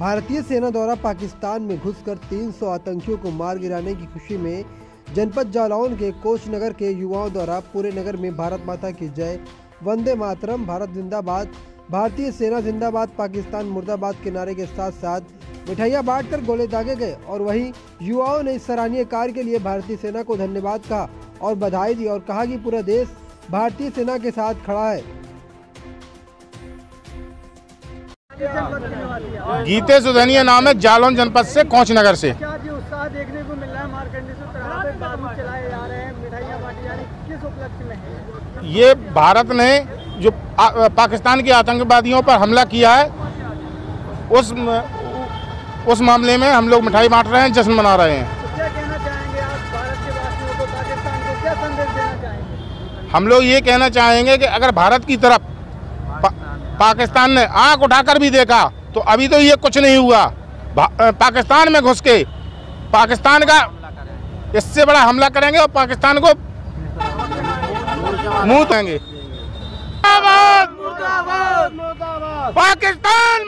भारतीय सेना द्वारा पाकिस्तान में घुसकर 300 आतंकियों को मार गिराने की खुशी में जनपद जालौन के कोच नगर के युवाओं द्वारा पूरे नगर में भारत माता की जय। वंदे मातरम, भारत जिंदाबाद। भारतीय सेना जिंदाबाद, पाकिस्तान मुर्दाबाद के नारे के साथ साथ मिठाइयाँ बांटकर गोले दागे गए और वहीं युवाओं ने इस सराहनीय कार्य के लिए भारतीय सेना को धन्यवाद कहा और बधाई दी और कहा कि पूरा देश भारतीय सेना के साथ खड़ा है। गीते सुधनिया नाम है जालौन जनपद से कोच नगर से। क्या जी उत्साह देखने को मिल रहा है मारकंडे से? तरह पे बारूद चलाए जा रहे हैं मिठाइयाँ बांटी जा रही किस उपलक्ष्य में ये भारत ने जो पाकिस्तान के आतंकवादियों पर हमला किया है उस उस मामले में हम लोग मिठाई बांट रहे हैं जश्न मना रहे हैं। तो हम लोग ये कहना चाहेंगे कि अगर भारत की तरफ़ पाकिस्तान ने आँख उठाकर भी देखा तो अभी तो ये कुछ नहीं हुआ। पाकिस्तान में घुस के, पाकिस्तान का इससे बड़ा हमला करेंगे और पाकिस्तान को मुँह देंगे पाकिस्तान